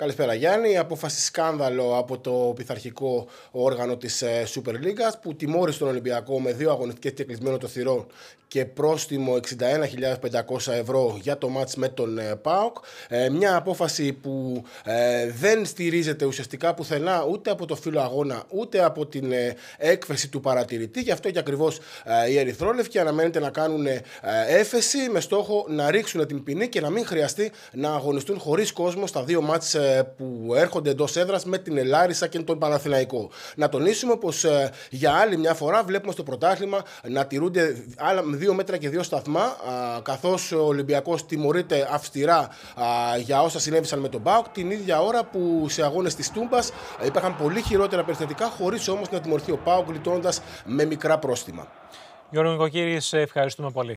Καλησπέρα Γιάννη. Η απόφαση σκάνδαλο από το πειθαρχικό όργανο της ε, Super League που τιμώρησε τον Ολυμπιακό με δύο αγωνιστικές και κλεισμένο το θηρό και πρόστιμο 61.500 ευρώ για το μάτς με τον ε, ΠΑΟΚ. Ε, μια απόφαση που δεν στηρίζεται ουσιαστικά πουθενά ούτε από το φύλλο αγώνα ούτε από την έκφεση του παρατηρητή. Γι' αυτό και ακριβώς οι Ερυθρόλευκοι αναμένεται να κάνουν έφεση με στόχο να ρίξουν την ποινή και να μην χρειαστεί να αγωνιστούν χωρίς κόσμο στα δύο μάτς που έρχονται εντός έδρας με την Ελάρισα και τον Παναθηναϊκό. Να τονίσουμε πως ε, για άλλη μια φορά βλέπουμε στο πρωτάθλημα να τηρούνται άλλα δύο μέτρα και δύο σταθμά, καθώς ο Ολυμπιακός τιμωρείται αυστηρά για όσα συνέβησαν με τον Μπάουκ, την ίδια ώρα που σε αγώνες της Τούμπας υπήρχαν πολύ χειρότερα περιστατικά, χωρίς όμως να τιμωρηθεί ο Πάουκ, γλιτώνοντα με μικρά πρόστιμα. Γιώργο Νοικοκύρη, ευχαριστούμε πολύ.